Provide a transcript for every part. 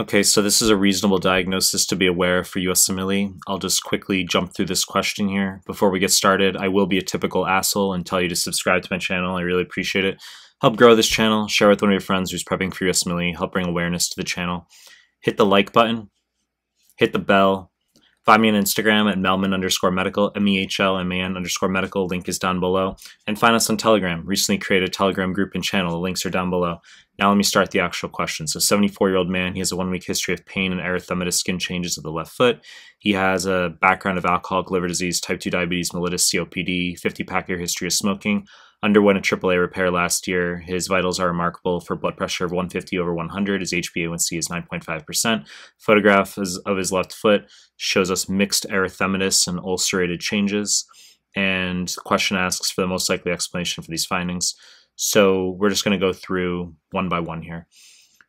Okay, so this is a reasonable diagnosis to be aware of for USMLE. I'll just quickly jump through this question here. Before we get started, I will be a typical asshole and tell you to subscribe to my channel. I really appreciate it. Help grow this channel, share with one of your friends who's prepping for USMLE, help bring awareness to the channel. Hit the like button, hit the bell, Find me on Instagram at Mehlman underscore medical, M E H L M A N underscore medical. Link is down below. And find us on Telegram. Recently created a Telegram group and channel. The links are down below. Now let me start the actual question. So 74 year old man, he has a one week history of pain and erythematous skin changes of the left foot. He has a background of alcoholic liver disease, type 2 diabetes mellitus, COPD, 50 pack year history of smoking, underwent a AAA repair last year. His vitals are remarkable for blood pressure of 150 over 100. His HbA1c is 9.5%. Photograph of his left foot shows us mixed erythematous and ulcerated changes. And the question asks for the most likely explanation for these findings. So we're just going to go through one by one here.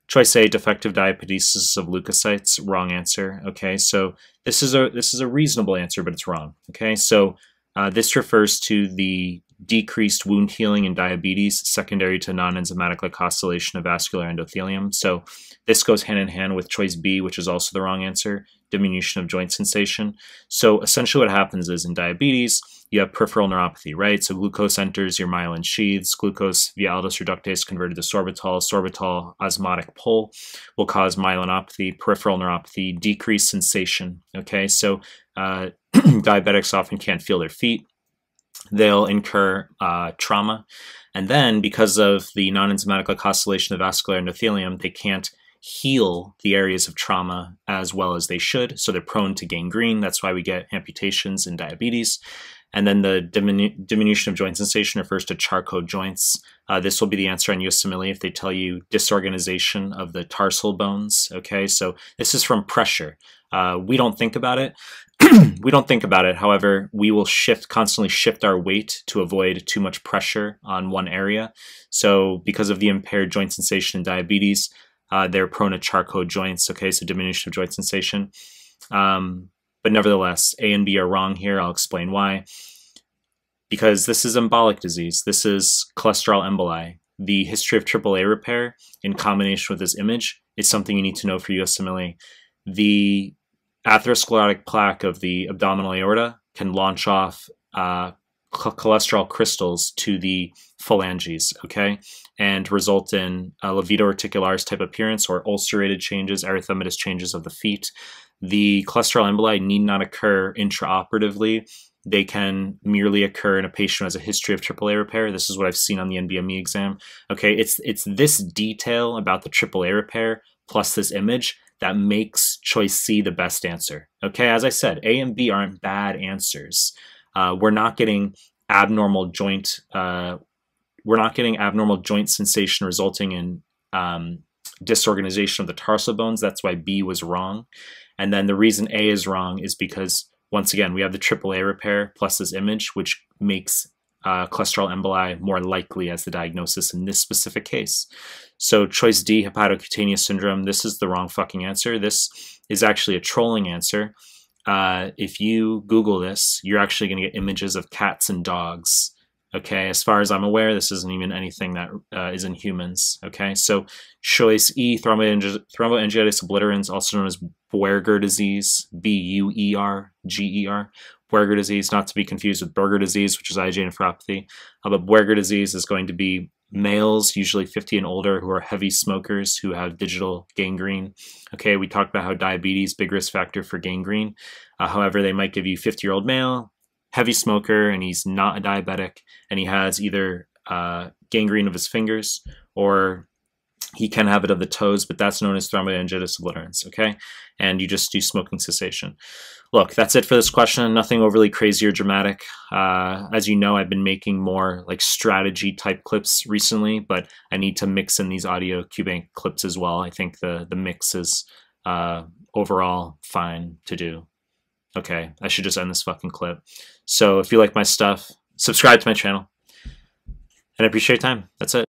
Choice A, defective diapedesis of leukocytes. Wrong answer. Okay, so this is a this is a reasonable answer, but it's wrong. Okay, so uh, this refers to the decreased wound healing in diabetes secondary to non-enzymatic glycosylation of vascular endothelium. So this goes hand in hand with choice B, which is also the wrong answer, diminution of joint sensation. So essentially what happens is in diabetes, you have peripheral neuropathy, right? So glucose enters your myelin sheaths, glucose via aldose reductase converted to sorbitol, sorbitol osmotic pull will cause myelinopathy, peripheral neuropathy, decreased sensation, okay? So uh, diabetics often can't feel their feet they'll incur uh, trauma. And then, because of the non enzymatic glycosylation of vascular endothelium, they can't heal the areas of trauma as well as they should. So they're prone to gangrene. That's why we get amputations in diabetes. And then the diminu- diminution of joint sensation refers to Charcot joints. Uh, this will be the answer on USMLE if they tell you disorganization of the tarsal bones. Okay, so this is from pressure. Uh, we don't think about it. we don't think about it. However, we will shift constantly shift our weight to avoid too much pressure on one area. So, because of the impaired joint sensation in diabetes, uh, they're prone to Charcot joints. Okay, so diminution of joint sensation. Um, but nevertheless, A and B are wrong here. I'll explain why. Because this is embolic disease. This is cholesterol emboli. The history of AAA repair in combination with this image is something you need to know for USMLE. The atherosclerotic plaque of the abdominal aorta can launch off uh, cholesterol crystals to the phalanges, okay, and result in livedo reticularis type appearance or ulcerated changes, erythematous changes of the feet. The cholesterol emboli need not occur intraoperatively. They can merely occur in a patient who has a history of AAA repair. This is what I've seen on the NBME exam. Okay, it's it's this detail about the AAA repair plus this image that makes choice C the best answer. Okay, as I said, A and B aren't bad answers. Uh, we're not getting abnormal joint. Uh, we're not getting abnormal joint sensation resulting in um, disorganization of the tarsal bones. That's why B was wrong. And then the reason A is wrong is because, once again, we have the AAA repair plus this image, which makes uh, cholesterol emboli more likely as the diagnosis in this specific case. So, choice D, hepatocutaneous syndrome, this is the wrong fucking answer. This is actually a trolling answer. Uh, if you Google this, you're actually going to get images of cats and dogs Okay, as far as I'm aware, this isn't even anything that uh, is in humans. Okay, so choice E, thromboangiitis obliterans, also known as Buerger disease, B U E R G E R. Buerger disease, not to be confused with Berger disease, which is IgA nephropathy. Uh, but Buerger disease is going to be males, usually 50 and older, who are heavy smokers who have digital gangrene. Okay, we talked about how diabetes, big risk factor for gangrene. Uh, however, they might give you 50 year old male, heavy smoker and he's not a diabetic and he has either uh, gangrene of his fingers or he can have it of the toes, but that's known as thromboangiitis obliterans, okay? And you just do smoking cessation. Look, that's it for this question. Nothing overly crazy or dramatic. Uh, as you know, I've been making more like strategy type clips recently, but I need to mix in these audio QBank clips as well. I think the, the mix is uh, overall fine to do okay, I should just end this fucking clip. So if you like my stuff, subscribe to my channel. And I appreciate your time. That's it.